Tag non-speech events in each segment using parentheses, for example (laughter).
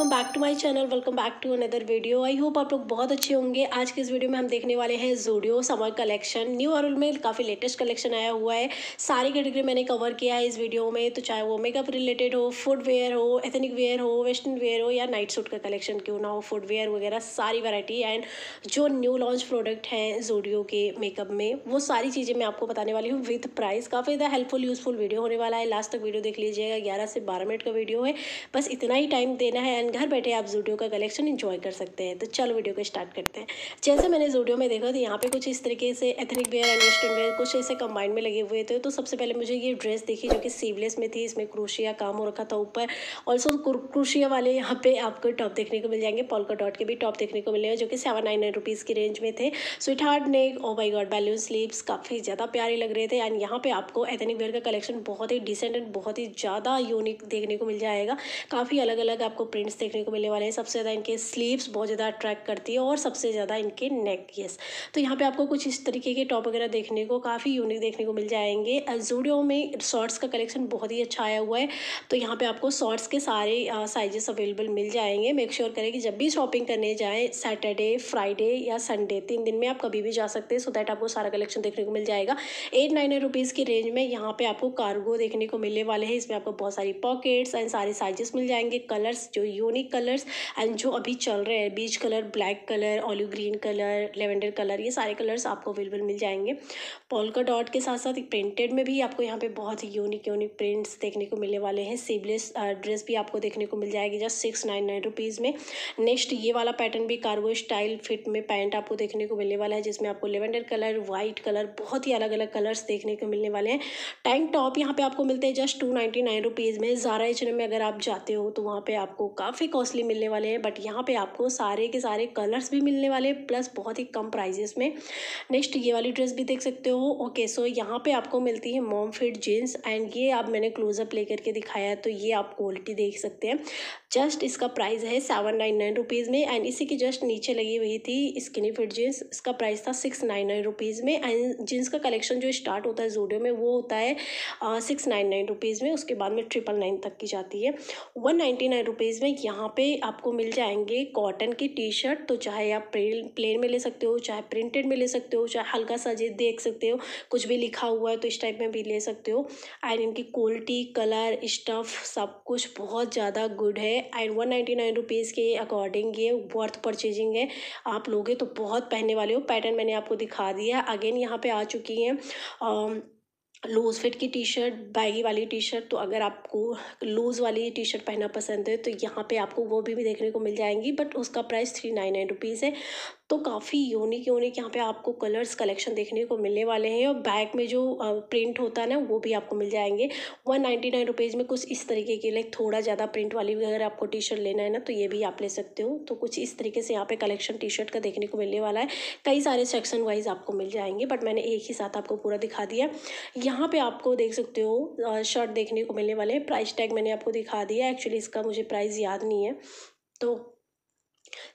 Welcome back to my channel welcome back to another video I hope आप लोग बहुत अच्छे होंगे। आज के इस वीडियो में हम देखने वाले हैं Zudio summer collection new arrival में काफ़ी लेटेस्ट कलेक्शन आया हुआ है। सारी कैटेगरी मैंने कवर किया है इस वीडियो में। तो चाहे वो मेकअप रिलेटेड हो फुट वेयर हो एथनिक वेयर हो वेस्टर्न वेयर हो या नाइट सूट का कलेक्शन क्यों ना हो फुट वेयर वगैरह सारी वैरायटी एंड जो न्यू लॉन्च प्रोडक्ट हैं जूडियो के मेकअप में, वो सारी चीज़ें मैं आपको बताने वाली हूँ विथ प्राइस काफ़ी ज़्यादा हेल्पफुल यूजफुल वीडियो होने वाला है। लास्ट तक वीडियो देख लीजिएगा। ग्यारह से बारह मिनट का वीडियो है। बस इतना ही टाइम देना है एंड घर बैठे आप जूडियो का कलेक्शन इन्जॉय कर सकते हैं। तो चलो वीडियो को स्टार्ट करते हैं। जैसे मैंने जूडियो में देखा तो यहाँ पे कुछ इस तरीके से ethnic wear and western wear कुछ ऐसे कंबाइंड में लगे हुए थे। तो सबसे पहले मुझे ये ड्रेस देखी जो कि सीवलेस में थी, इसमें क्रोशिया काम हो रखा था ऊपर। ऑल्सो क्रोशिया वाले यहाँ पे आपको टॉप देखने को मिल जाएँगे। पॉलका डॉट के भी टॉप देखने को मिलेंगे जो कि सेवन नाइन नाइन रुपीज़ की रेंज में थे। Sweetheart neck oh by god balloon sleeves काफ़ी ज़्यादा प्यारे लग रहे थे। एंड यहाँ पे आपको एथनिक वेयर का कलेक्शन बहुत ही डिसेंट एंड बहुत ही ज़्यादा यूनिक देखने को मिल जाएगा। काफ़ी अलग अलग आपको प्रिंट्स देखने को मिलने वाले हैं। सबसे ज़्यादा इनके स्लीव्स बहुत ज़्यादा अट्रैक्ट करती है और सबसे ज़्यादा इनके नेक यस तो यहाँ पे आपको कुछ इस तरीके के टॉप वगैरह देखने को, काफ़ी यूनिक देखने को मिल जाएँगे। जूडियो में शॉर्ट्स का कलेक्शन बहुत ही अच्छा आया हुआ है। तो यहाँ पर आपको शॉर्ट्स के सारे साइजेस अवेलेबल मिल जाएँगे। मेक श्योर करें कि जब भी शॉपिंग करने जाएँ सैटरडे फ्राइडे या संडे तीन दिन में आप कभी भी जा सकते हैं। सो दैट आपको सारा कलेक्शन देखने को मिल जाएगा। एट नाइन रुपीज़ की रेंज में यहाँ पे आपको कार्गो देखने को मिलने वाले हैं। इसमें आपको बहुत सारी पॉकेट्स एंड सारे साइजेस मिल जाएँगे। कलर्स जो यूनिक कलर्स एंड जो अभी चल रहे हैं beach colour black colour olive green colour lavender colour ये सारे कलर्स आपको अवेलेबल मिल जाएँगे। पोलका डॉट के साथ साथ प्रिंटेड में भी आपको यहाँ पे बहुत ही यूनिक यूनिक प्रिंट्स देखने को मिलने वाले हैं। सीबलेस ड्रेस भी आपको देखने को मिल जाएगी just six nine nine rupees में। नेक्स्ट ये वाला पैटर्न भी कार्गो स्टाइल फिट में पैंट आपको देखने को मिलने वाला है, जिसमें आपको लेवेंडर कलर वाइट कलर बहुत ही अलग अलग कलर्स देखने को मिलने वाले हैं। टैंक टॉप यहाँ पे आपको मिलते हैं just two ninety nine rupees में। ज़ारा एच में अगर आप जाते हो तो वहाँ पे आपको काफ़ी कॉस्टली मिलने वाले हैं बट यहाँ पे आपको सारे के सारे कलर्स भी मिलने वाले प्लस बहुत ही कम प्राइजेस में। नेक्स्ट ये वाली ड्रेस भी देख सकते हो। ओके सो यहाँ पे आपको मिलती है मॉम फिट जीन्स एंड ये आप मैंने क्लोजअप लेकर के दिखाया है तो ये आप क्वालिटी देख सकते हैं। जस्ट इसका प्राइस है सेवन नाइन नाइन रुपीज़ में एंड इसी की जस्ट नीचे लगी हुई थी स्किनी फिट जीन्स इसका प्राइस था सिक्स नाइन नाइन रुपीज़ में एंड जीन्स का कलेक्शन जो स्टार्ट होता है जूडियो में, वो होता है सिक्स नाइन नाइन रुपीज़ में, उसके बाद में ट्रिपल नाइन तक की जाती है। वन नाइन्टी नाइन रुपीज़ में यहाँ पे आपको मिल जाएँगे कॉटन की टी शर्ट तो चाहे आप प्लेन में ले सकते हो, चाहे प्रिंटेड में ले सकते हो, चाहे हल्का सा जी देख सकते हो, कुछ भी लिखा हुआ है तो इस टाइप में भी ले सकते हो। एंड इनकी क्वालिटी कलर स्टफ़ सब कुछ बहुत ज़्यादा गुड है। And one ninety nine rupees के अकॉर्डिंग ये वर्थ परचेजिंग है। आप लोगे तो बहुत पहनने वाले हो। पैटर्न मैंने आपको दिखा दिया। अगेन यहाँ पर आ चुकी हैं। लूज़ फिट की टी शर्ट बैगी वाली टी शर्ट तो अगर आपको लूज़ वाली टी शर्ट पहनना पसंद है तो यहाँ पे आपको वो भी, भी देखने को मिल जाएँगी बट उसका price three nine nine rupees है। तो काफ़ी यूनिक यूनिक यहाँ पे आपको कलर्स कलेक्शन देखने को मिलने वाले हैं और बैक में जो प्रिंट होता है ना, वो भी आपको मिल जाएँगे। वन नाइन्टी नाइन रुपीज़ में कुछ इस तरीके की लाइक थोड़ा ज़्यादा प्रिंट वाली भी अगर आपको टी शर्ट लेना है ना तो ये भी आप ले सकते हो। तो कुछ इस तरीके से यहाँ पे कलेक्शन टी शर्ट का देखने को मिलने वाला है। कई सारे सेक्शन वाइज आपको मिल जाएँगे बट मैंने एक ही साथ आपको पूरा दिखा दिया। यहाँ पर आपको देख सकते हो शर्ट देखने को मिलने वाले हैं। प्राइस टैग मैंने आपको दिखा दिया। एक्चुअली इसका मुझे प्राइस याद नहीं है। तो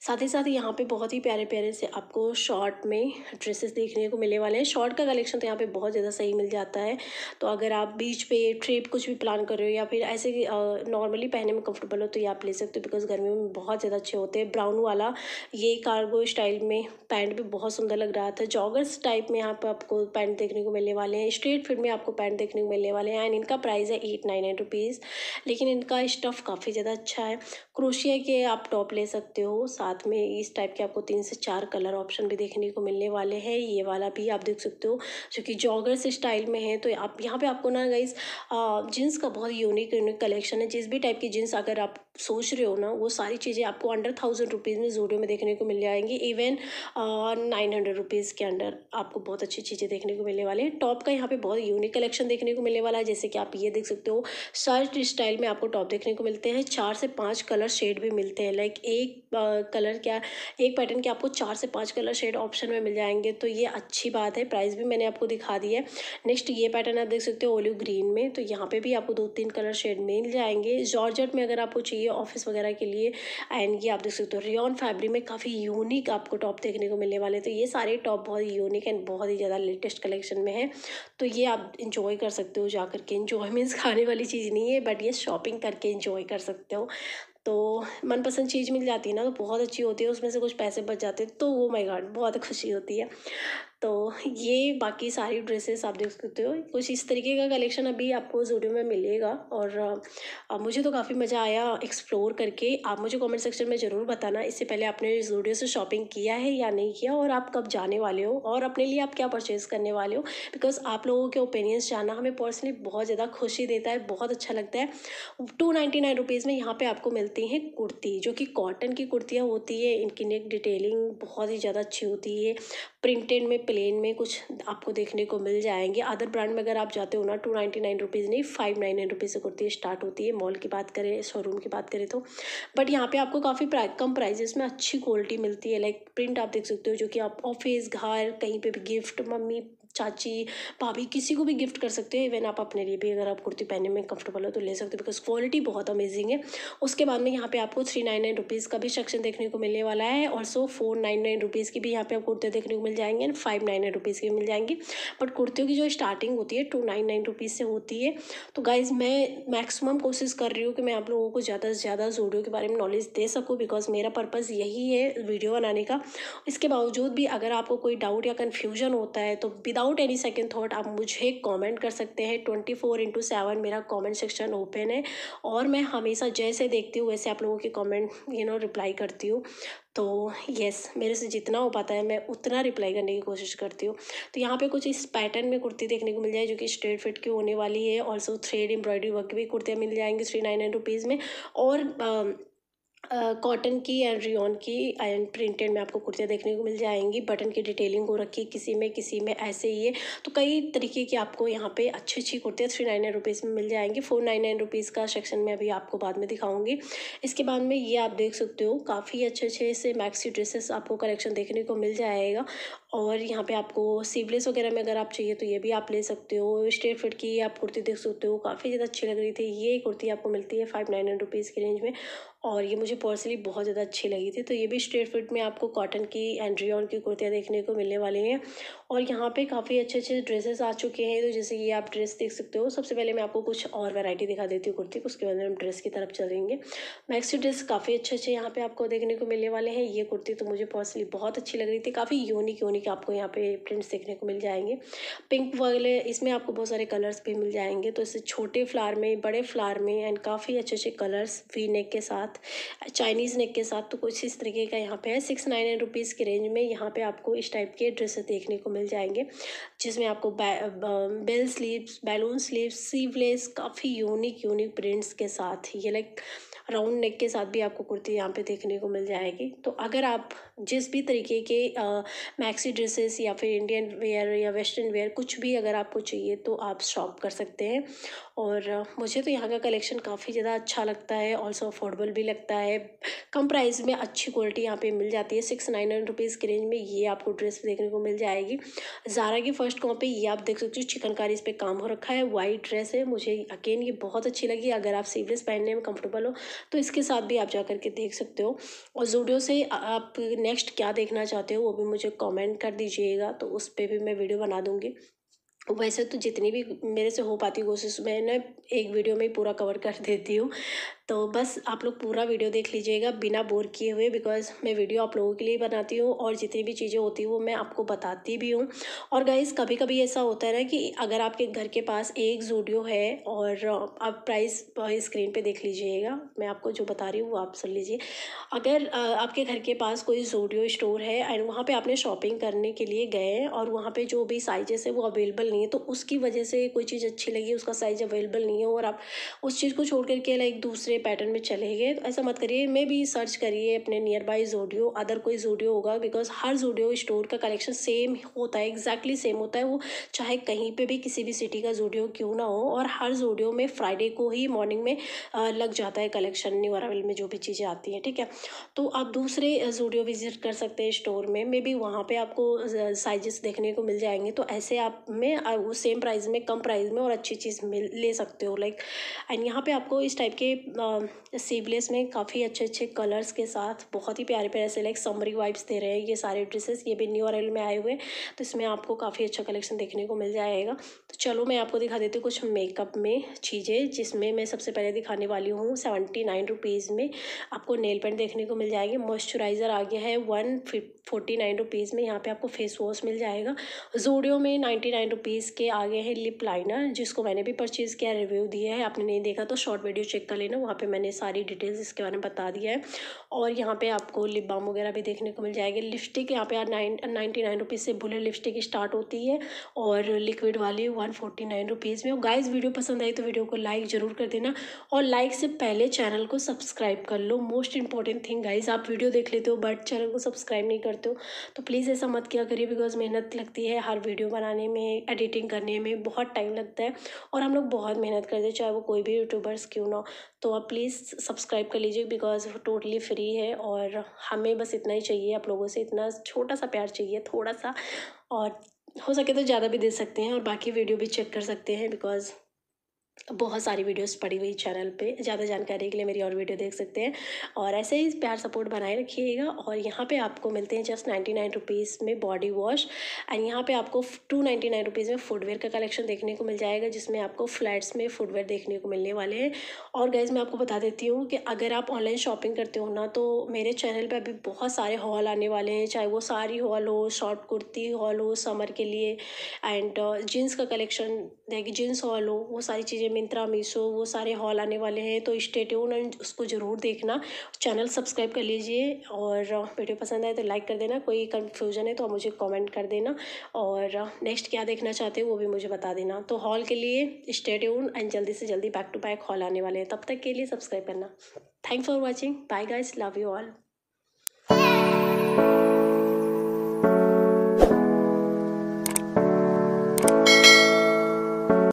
साथ ही साथ यहाँ पे बहुत ही प्यारे प्यारे से आपको शॉर्ट में ड्रेसेस देखने को मिलने वाले हैं। शॉर्ट का कलेक्शन तो यहाँ पे बहुत ज़्यादा सही मिल जाता है। तो अगर आप बीच पे ट्रिप कुछ भी प्लान कर रहे हो या फिर ऐसे नॉर्मली पहनने में कंफर्टेबल हो तो ये आप ले सकते हो बिकॉज़ गर्मियों में बहुत ज़्यादा अच्छे होते हैं। ब्राउन वाला, ये कार्गो स्टाइल में पैंट भी बहुत सुंदर लग रहा था। जॉगर्स टाइप में यहाँ पर आपको पैंट देखने को मिलने वाले हैं। स्ट्रेट फिट में आपको पैंट देखने को मिलने वाले हैं। एंड इनका प्राइस है एट नाइन नाइन रुपीज़ लेकिन इनका स्टफ़ काफ़ी ज़्यादा अच्छा है। क्रोशिया के आप टॉप ले सकते हो। साथ में इस टाइप के आपको तीन से चार कलर ऑप्शन भी देखने को मिलने वाले हैं। ये वाला भी आप देख सकते हो, जो कि जॉगर्स स्टाइल में है। तो आप, यहाँ पे आपको ना गाइस जीन्स का बहुत यूनिक यूनिक कलेक्शन है। जिस भी टाइप की जीन्स अगर आप सोच रहे हो ना, वो सारी चीज़ें आपको अंडर थाउज़ेंड रुपीज़ में जूडियो में देखने को मिल जाएँगी। इवन नाइन हंड्रेड रुपीज़ के अंडर आपको बहुत अच्छी चीज़ें देखने को मिलने वाले हैं। टॉप का यहाँ पे बहुत यूनिक कलेक्शन देखने को मिलने वाला है। जैसे कि आप ये देख सकते हो शर्ट स्टाइल में आपको टॉप देखने को मिलते हैं। चार से पाँच कलर शेड भी मिलते हैं। लाइक एक कलर क्या, एक पैटर्न के आपको चार से पाँच कलर शेड ऑप्शन में मिल जाएँगे तो ये अच्छी बात है प्राइस भी मैंने आपको दिखा दी है। नेक्स्ट ये पैटर्न आप देख सकते हो ओलिव ग्रीन में तो यहाँ पे भी आपको दो तीन कलर शेड मिल जाएँगे। जॉर्जट में अगर आपको चाहिए चाहिए ऑफ़िस वगैरह के लिए एंड ये आप देख सकते हो रियन फैब्रिक में काफ़ी यूनिक आपको टॉप देखने को मिलने वाले तो ये सारे टॉप बहुत यूनिक एंड बहुत ही ज़्यादा लेटेस्ट कलेक्शन में है तो ये आप इंजॉय कर सकते हो, जा करके। इंजॉय मीन्स (laughs) खाने वाली चीज़ नहीं है बट ये शॉपिंग करके इंजॉय कर सकते हो। तो मनपसंद चीज़ मिल जाती है ना तो बहुत अच्छी होती है, उसमें से कुछ पैसे बच जाते हैं तो वो माय गॉड बहुत खुशी होती है। तो ये बाकी सारी ड्रेसेस आप देख सकते हो। कुछ इस तरीके का कलेक्शन अभी आपको जूडियो में मिलेगा और आ, मुझे तो काफ़ी मज़ा आया एक्सप्लोर करके। आप मुझे कमेंट सेक्शन में ज़रूर बताना इससे पहले आपने जूडियो से शॉपिंग किया है या नहीं किया और आप कब जाने वाले हो और अपने लिए आप क्या परचेज़ करने वाले हो। बिकॉज़ आप लोगों के ओपिनियंस जानना हमें पर्सनली बहुत ज़्यादा खुशी देता है बहुत अच्छा लगता है। टू नाइन्टी नाइन रुपीज़ में यहाँ पर आपको मिलती हैं कुर्ती जो कि कॉटन की कुर्तियाँ होती है। इनकी नेक डिटेलिंग बहुत ही ज़्यादा अच्छी होती है। प्रिंटेड में प्लेन में कुछ आपको देखने को मिल जाएँगे। अदर ब्रांड में अगर आप जाते हो ना टू नाइन्टी नाइन रुपीज़ नहीं फाइव नाइन नाइन रुपीज़ से कुर्ती स्टार्ट होती है। मॉल की बात करें शोरूम की बात करें तो। बट यहाँ पे आपको काफ़ी कम प्राइजेस में अच्छी क्वालिटी मिलती है। लाइक प्रिंट आप देख सकते हो जो कि आप ऑफ़िस घर, कहीं पे भी गिफ्ट मम्मी चाची, भाभी किसी को भी गिफ्ट कर सकते हो इवन आप अपने लिए भी अगर आप कुर्ती पहनने में कंफर्टेबल हो तो ले सकते हो बिकॉज़ क्वालिटी बहुत अमेजिंग है। उसके बाद में यहाँ पे आपको थ्री नाइन नाइन रुपीज़ का भी सेक्शन देखने को मिलने वाला है और so four nine nine rupees की भी यहाँ पे आप कुर्ते देखने को मिल जाएँगे and five nine nine rupees की मिल जाएँगी। बट कुर्तियों की जो स्टार्टिंग होती है टू नाइन नाइन रुपीज़ से होती है। तो गाइज़ मैं मैक्सिमम कोशिश कर रही हूँ कि मैं आप लोगों को ज़्यादा से ज़्यादा जूडियो के बारे में नॉलेज दे सकूँ बिकॉज़ मेरा पर्पज़ यही है वीडियो बनाने का। इसके बावजूद भी अगर आपको कोई डाउट या कन्फ्यूज़न होता है तो विदाउट एनी सेकेंड थाट आप मुझे कमेंट कर सकते हैं। ट्वेंटी फोर इंटू सेवन मेरा कमेंट सेक्शन ओपन है। और मैं हमेशा जैसे देखती हूँ, वैसे आप लोगों के कमेंट यू नो रिप्लाई करती हूँ। तो यस मेरे से जितना हो पाता है, मैं उतना रिप्लाई करने की कोशिश करती हूँ। तो यहाँ पे कुछ इस पैटर्न में कुर्ती देखने को मिल जाए, जो कि स्ट्रेट फिट की होने वाली है। ऑल्सो थ्रेड एम्ब्रॉयडरी वर्क भी कुर्तियाँ मिल जाएँगी थ्री नाइन नाइन रुपीज़ में। और कॉटन की एंड रियोन की एंड प्रिंटेड में आपको कुर्तियाँ देखने को मिल जाएँगी बटन की डिटेलिंग हो रखी है किसी में किसी में ऐसे ही है। तो कई तरीके की आपको यहाँ पे अच्छी अच्छी कुर्तियाँ थ्री नाइन नाइन रुपीज़ में मिल जाएँगी। फोर नाइन नाइन रुपीज़ का सेक्शन में अभी आपको बाद में दिखाऊँगी। इसके बाद में ये आप देख सकते हो, काफ़ी अच्छे अच्छे से मैक्सी ड्रेसेस आपको कलेक्शन देखने को मिल जाएगा। और यहाँ पे आपको सीवलेस वगैरह में अगर आप चाहिए तो ये भी आप ले सकते हो। स्ट्रेट फिट की आप कुर्ती देख सकते हो। काफ़ी ज़्यादा अच्छी लग रही थी। ये कुर्ती आपको मिलती है फाइव नाइन हंड्रेड रुपीज़ की रेंज में और ये मुझे पर्सनली बहुत ज़्यादा अच्छी लगी थी। तो ये भी स्ट्रेट फिट में आपको कॉटन की एंड्रियन की कुर्तियाँ देखने को मिलने वाली हैं। और यहाँ पे काफ़ी अच्छे अच्छे ड्रेसेस आ चुके हैं। तो जैसे कि आप ड्रेस देख सकते हो। सबसे पहले मैं आपको कुछ और वैरायटी दिखा देती हूँ कुर्ती। उसके बाद हम ड्रेस की तरफ़ चलेंगे। मैक्सी ड्रेस काफ़ी अच्छे अच्छे यहाँ पे आपको देखने को मिलने वाले हैं। ये कुर्ती तो मुझे पर्सनली बहुत अच्छी लग रही थी। काफ़ी यूनिक यूनिक आपको यहाँ पे प्रिंट्स देखने को मिल जाएँगे। पिंक वाले, इसमें आपको बहुत सारे कलर्स भी मिल जाएँगे। तो इससे छोटे फ्लार में, बड़े फ्लार में एंड काफ़ी अच्छे अच्छे कलर्स वी नेक के साथ चाइनीज़ नेक के साथ तो कुछ इस तरीके का यहाँ पे है। सिक्स नाइन रुपीज़ की रेंज में यहाँ पे आपको इस टाइप के ड्रेसेस देखने को मिल जाएँगे, जिसमें आपको bell sleeves, balloon sleeves sleeveless काफ़ी यूनिक यूनिक प्रिंट्स के साथ ये लाइक राउंड नेक के साथ भी आपको कुर्ती यहाँ पे देखने को मिल जाएगी। तो अगर आप जिस भी तरीके के मैक्सी ड्रेसेस या फिर इंडियन वेयर या वेस्टर्न वेयर कुछ भी अगर आपको चाहिए तो आप शॉप कर सकते हैं। और मुझे तो यहाँ का कलेक्शन काफ़ी ज़्यादा अच्छा लगता है ऑल्सो अफोर्डेबल भी लगता है। कम प्राइस में अच्छी क्वालिटी यहाँ पे मिल जाती है। सिक्स नाइन हंड्रेड रुपीज़ की रेंज में ये आपको ड्रेस देखने को मिल जाएगी। ज़ारा की फ़र्स्ट कॉपी ये आप देख सकते हो, चिकनकारी इस पर काम हो रखा है। वाइट ड्रेस है। मुझे अगेन ये बहुत अच्छी लगी। अगर आप सीवलेस पहनने में कंफर्टेबल हो तो इसके साथ भी आप जा करके देख सकते हो। और जूडियो से आप नेक्स्ट क्या देखना चाहते हो, वो भी मुझे कॉमेंट कर दीजिएगा। तो उस पर भी मैं वीडियो बना दूँगी। वैसे तो जितनी भी मेरे से हो पाती कोशिश, मैंने एक वीडियो में ही पूरा कवर कर देती हूँ। तो बस आप लोग पूरा वीडियो देख लीजिएगा बिना बोर किए हुए बिकॉज़ मैं वीडियो आप लोगों के लिए बनाती हूँ और जितनी भी चीज़ें होती हैं वो मैं आपको बताती भी हूँ। और गाइज़ कभी कभी ऐसा होता है ना कि अगर आपके घर के पास एक जूडियो है और आप प्राइस स्क्रीन पे देख लीजिएगा, मैं आपको जो बता रही हूँ वो आप सुन लीजिए। अगर आपके घर के पास कोई जूडियो स्टोर है एंड वहाँ पर आपने शॉपिंग करने के लिए गए हैं और वहाँ पर जो भी साइजेस है वो अवेलेबल नहीं है तो उसकी वजह से कोई चीज़ अच्छी लगी, उसका साइज़ अवेलेबल नहीं है और आप उस चीज़ को छोड़ करके लाइक दूसरे दूसरे पैटर्न में चले गए तो ऐसा मत करिए। मैं भी सर्च करिए अपने नियर बाई जोडियो अदर कोई जोडियो होगा बिकॉज़ हर जोडियो स्टोर का कलेक्शन सेम होता है एग्जैक्टली exactly सेम होता है। वो चाहे कहीं पे भी किसी भी सिटी का जोडियो क्यों ना हो, और हर जोडियो में फ्राइडे को ही मॉर्निंग में लग जाता है कलेक्शन न्यू अरावल में जो भी चीज़ें आती हैं, ठीक है? तो आप दूसरे जोडियो विज़िट कर सकते हैं स्टोर में। मे बी वहाँ पर आपको साइजेस देखने को मिल जाएँगे तो ऐसे आप में सेम प्राइस में, कम प्राइस में और अच्छी चीज़ मिल, ले सकते हो। लाइक एंड यहाँ पे आपको इस टाइप के सीवलेस में काफ़ी अच्छे अच्छे कलर्स के साथ, बहुत ही प्यारे प्यारे से लाइक समरी वाइब्स दे रहे हैं ये सारे ड्रेसेस ये भी न्यू अरेल में आए हुए तो इसमें आपको काफ़ी अच्छा कलेक्शन देखने को मिल जाएगा। तो चलो, मैं आपको दिखा देती हूँ कुछ मेकअप में चीज़ें, जिसमें मैं सबसे पहले दिखाने वाली हूँ सेवेंटी नाइन रुपीज़ में आपको नेल पेंट देखने को मिल जाएगी। मॉइस्चराइज़र आ गया है वन फोर्टी नाइन रुपीज़ में, यहाँ पे आपको फेस वॉश मिल जाएगा। जूडियो में नाइन्टी नाइन रुपीज़ के आगे हैं लिप लाइनर जिसको मैंने भी परचेज़ किया रिव्यू दिया है, आपने नहीं देखा तो शॉर्ट वीडियो चेक कर लेना, वहाँ पे मैंने सारी डिटेल्स इसके बारे में बता दिया है। और यहाँ पे आपको लिप बाम वगैरह भी देखने को मिल जाएगी। लिपस्टिक यहाँ पे नाइन नाइन्टी नाइन रुपीज़ से बुलेट लिपस्टिक स्टार्ट होती है। और लिक्विड वाली वन फोर्टी नाइन रुपीज़ में। और गाइज़ वीडियो पसंद आई तो वीडियो को लाइक ज़रूर कर देना। और लाइक से पहले चैनल को सब्सक्राइब कर लो। मोस्ट इंपॉर्टेंट थिंग गाइज़ आप वीडियो देख लेते हो बट चैनल को सब्सक्राइब नहीं करते हो तो प्लीज़ ऐसा मत किया करिए बिकॉज़ मेहनत लगती है हर वीडियो बनाने में एडिटिंग करने में। बहुत टाइम लगता है। और हम लोग बहुत मेहनत करते हैं, चाहे वो कोई भी यूट्यूबर्स क्यों ना तो आप प्लीज़ सब्सक्राइब कर लीजिए बिकॉज़ टोटली फ्री है और हमें बस इतना ही चाहिए, आप लोगों से इतना छोटा सा प्यार चाहिए, थोड़ा सा और हो सके तो ज़्यादा भी दे सकते हैं और बाकी वीडियो भी चेक कर सकते हैं बिकॉज़ बहुत सारी वीडियोस पड़ी हुई चैनल पे। ज़्यादा जानकारी के लिए मेरी और वीडियो देख सकते हैं। और ऐसे ही प्यार सपोर्ट बनाए रखिएगा। और यहाँ पे आपको मिलते हैं जस्ट नाइन्टी नाइन रुपीज़ में बॉडी वॉश। एंड यहाँ पे आपको टू नाइन्टी नाइन रुपीज़ में फुटवेयर का कलेक्शन देखने को मिल जाएगा, जिसमें आपको फ्लैट्स में फुटवेयर देखने को मिलने वाले हैं। और गैज़ मैं आपको बता देती हूँ कि अगर आप ऑनलाइन शॉपिंग करते हो ना तो मेरे चैनल पर अभी बहुत सारे हॉल आने वाले हैं। चाहे वो सारी हॉल हो, शॉर्ट कुर्ती हॉल हो, समर के लिए। एंड जीन्स का कलेक्शन जीन्स हॉल हो वो सारी चीज़ें मिंत्रा, मीशो, वो सारे हॉल आने वाले हैं तो स्टेट्यून एंड उसको ज़रूर देखना। चैनल सब्सक्राइब कर लीजिए और वीडियो पसंद आए तो लाइक कर देना, कोई कन्फ्यूज़न है तो मुझे कमेंट कर देना और नेक्स्ट क्या देखना चाहते हो वो भी मुझे बता देना। तो हॉल के लिए स्टेट्यून एंड जल्दी से जल्दी बैक टू बैक हॉल आने वाले हैं। तब तक के लिए सब्सक्राइब करना। Thanks for watching bye guys love you all